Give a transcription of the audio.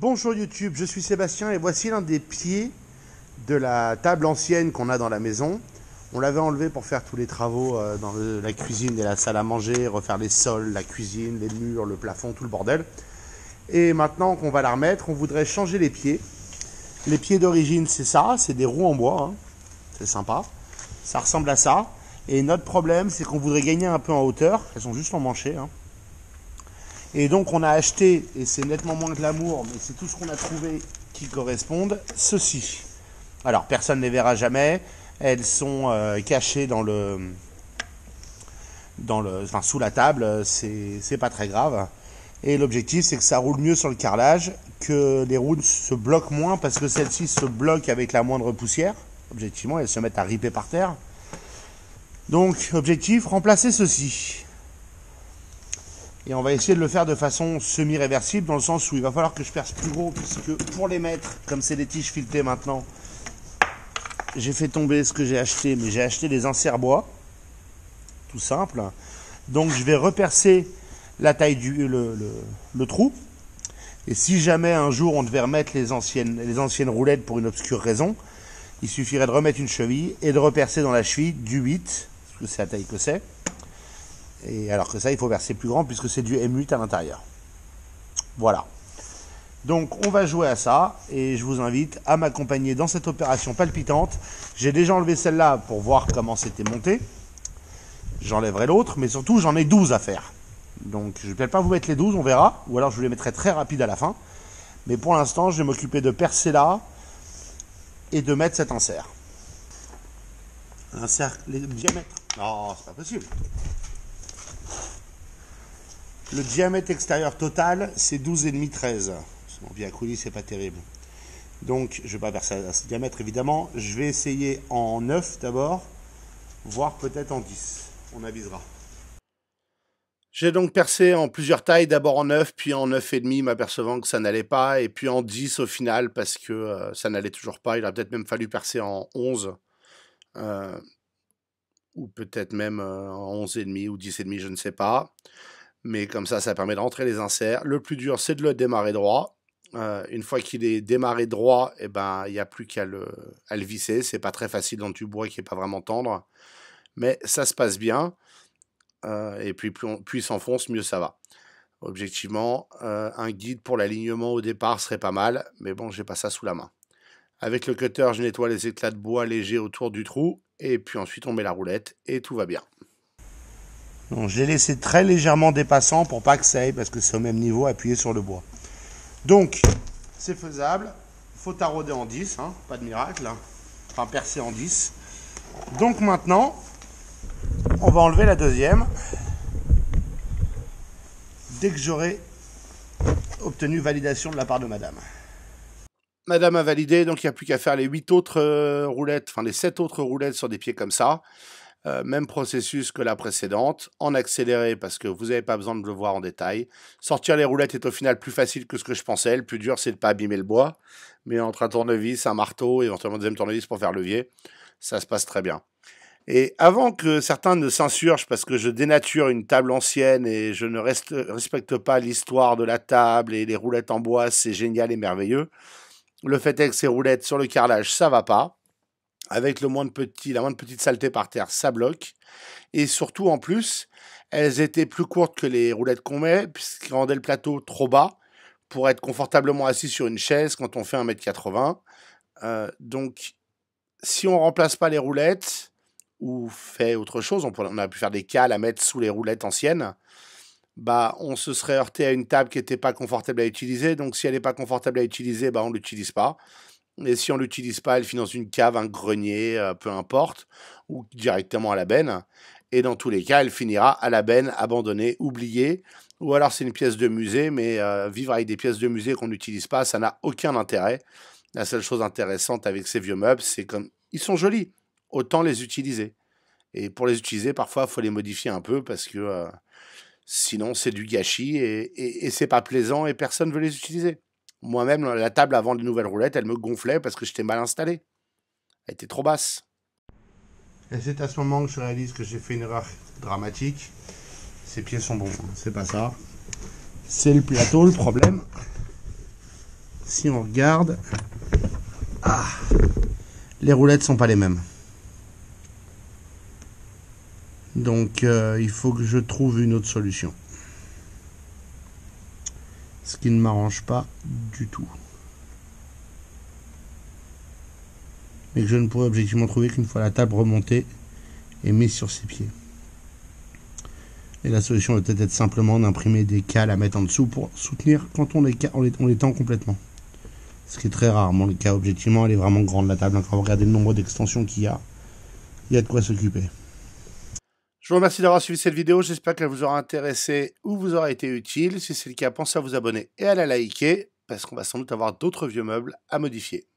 Bonjour YouTube, je suis Sébastien et voici l'un des pieds de la table ancienne qu'on a dans la maison. On l'avait enlevé pour faire tous les travaux euh, dans la cuisine et la salle à manger, refaire les sols, la cuisine, les murs, le plafond, tout le bordel. Et maintenant qu'on va la remettre, on voudrait changer les pieds. Les pieds d'origine, c'est ça, c'est des roues en bois. hein. C'est sympa. Ça ressemble à ça. Et notre problème, c'est qu'on voudrait gagner un peu en hauteur. Elles sont juste emmanchées. hein. Et donc on a acheté, et c'est nettement moins de l'amour, mais c'est tout ce qu'on a trouvé qui correspondent, ceci. Alors personne ne les verra jamais. Elles sont euh, cachées dans le, dans le, enfin, sous la table. C'est pas très grave. Et l'objectif, c'est que ça roule mieux sur le carrelage, que les roues se bloquent moins parce que celles-ci se bloquent avec la moindre poussière. Objectivement, elles se mettent à riper par terre. Donc, objectif, remplacer ceci. Et on va essayer de le faire de façon semi-réversible, dans le sens où il va falloir que je perce plus gros, puisque pour les mettre, comme c'est des tiges filetées maintenant, j'ai fait tomber ce que j'ai acheté, mais j'ai acheté des inserts bois, tout simple. Donc je vais repercer la taille du le, le- trou. Et si jamais un jour on devait remettre les anciennes, les anciennes roulettes pour une obscure raison, il suffirait de remettre une cheville et de repercer dans la cheville du 8, parce que c'est la taille que c'est. Et alors que ça, il faut verser plus grand puisque c'est du M8 à l'intérieur. Voilà. Donc on va jouer à ça et je vous invite à m'accompagner dans cette opération palpitante. J'ai déjà enlevé celle-là pour voir comment c'était monté. J'enlèverai l'autre, mais surtout j'en ai 12 à faire. Donc je ne vais peut-être pas vous mettre les 12, on verra. Ou alors je vous les mettrai très rapide à la fin. Mais pour l'instant, je vais m'occuper de percer là et de mettre cet insert. Insert, le diamètre. Non, c'est pas possible. Le diamètre extérieur total, c'est 12,5 13. Bon, via coulis, c'est pas terrible. Donc, je vais pas percer à ce diamètre, évidemment. Je vais essayer en 9 d'abord, voire peut-être en 10. On avisera. J'ai donc percé en plusieurs tailles, d'abord en 9, puis en 9,5, m'apercevant que ça n'allait pas, et puis en 10 au final, parce que euh, ça n'allait toujours pas. Il a peut-être même fallu percer en 11, euh, ou peut-être même euh, en 11,5 ou 10,5, je ne sais pas. Mais comme ça, ça permet de rentrer les inserts. Le plus dur, c'est de le démarrer droit. Euh, une fois qu'il est démarré droit, eh ben, il n'y a plus qu'à le, à le visser. C'est pas très facile dans du bois qui n'est pas vraiment tendre. Mais ça se passe bien. Euh, et puis, plus, on- il s'enfonce, mieux ça va. Objectivement, euh, un guide pour l'alignement au départ serait pas mal. Mais bon, j'ai pas ça sous la main. Avec le cutter, je nettoie les éclats de bois légers autour du trou. Et puis ensuite, on met la roulette et tout va bien. Donc, je l'ai laissé très légèrement dépassant pour pas que ça aille, parce que c'est au même niveau, appuyé sur le bois. Donc, c'est faisable. faut tarauder en 10, hein, pas de miracle. hein. Enfin, percer en 10. Donc maintenant, on va enlever la deuxième. Dès que j'aurai obtenu validation de la part de madame. Madame a validé, donc il n'y a plus qu'à faire les 8 autres euh, roulettes, enfin les 7 autres roulettes sur des pieds comme ça. Euh, même processus que la précédente, en accéléré parce que vous n'avez pas besoin de le voir en détail. Sortir les roulettes est au final plus facile que ce que je pensais. Le plus dur, c'est de ne pas abîmer le bois. Mais entre un tournevis, un marteau, éventuellement un deuxième tournevis pour faire levier, ça se passe très bien. Et avant que certains ne s'insurgent parce que je dénature une table ancienne et je ne respecte pas l'histoire de la table et les roulettes en bois, c'est génial et merveilleux. Le fait est que ces roulettes sur le carrelage, ça va pas avec le moins de petits, la moindre petite saleté par terre, ça bloque. Et surtout, en plus, elles étaient plus courtes que les roulettes qu'on met, puisqu'ils rendaient le plateau trop bas pour être confortablement assis sur une chaise quand on fait 1m80. Euh, donc, si on remplace pas les roulettes ou fait autre chose, on, pourrait- a pu faire des cales à mettre sous les roulettes anciennes, bah, on se serait heurté à une table qui n'était pas confortable à utiliser. Donc, si elle n'est pas confortable à utiliser, bah, on ne l'utilise pas. Et si on l'utilise pas, elle finit dans une cave, un grenier, euh, peu importe, ou directement à la benne. Et dans tous les cas, elle finira à la benne, abandonnée, oubliée. Ou alors c'est une pièce de musée, mais euh, vivre avec des pièces de musée qu'on n'utilise pas, ça n'a aucun intérêt. La seule chose intéressante avec ces vieux meubles, c'est comme ils sont jolis, autant les utiliser. Et pour les utiliser, parfois, il faut les modifier un peu parce que euh, sinon c'est du gâchis et, et, et c'est pas plaisant et personne veut les utiliser. Moi-même, la table avant les nouvelles roulettes, elle me gonflait parce que j'étais mal installé. Elle était trop basse. Et c'est à ce moment que je réalise que j'ai fait une erreur dramatique. Ces pieds sont bons, hein, c'est pas ça. C'est le plateau le problème. si on regarde, ah, les roulettes sont pas les mêmes. Donc euh, il faut que je trouve une autre solution. Qui ne m'arrange pas du tout. Mais que je ne pourrais objectivement trouver qu'une fois la table remontée et mise sur ses pieds. Et la solution va peut-être être simplement d'imprimer des cales à mettre en dessous pour soutenir quand on les, on les, on les tend complètement. Ce qui est très rarement le cas. Objectivement, elle est vraiment grande la table. Quand vous regardez le nombre d'extensions qu'il y a, il y a de quoi s'occuper. Je vous remercie d'avoir suivi cette vidéo. J'espère qu'elle vous aura intéressé ou vous aura été utile. Si c'est le cas, pensez à vous abonner et à la liker parce qu'on va sans doute avoir d'autres vieux meubles à modifier.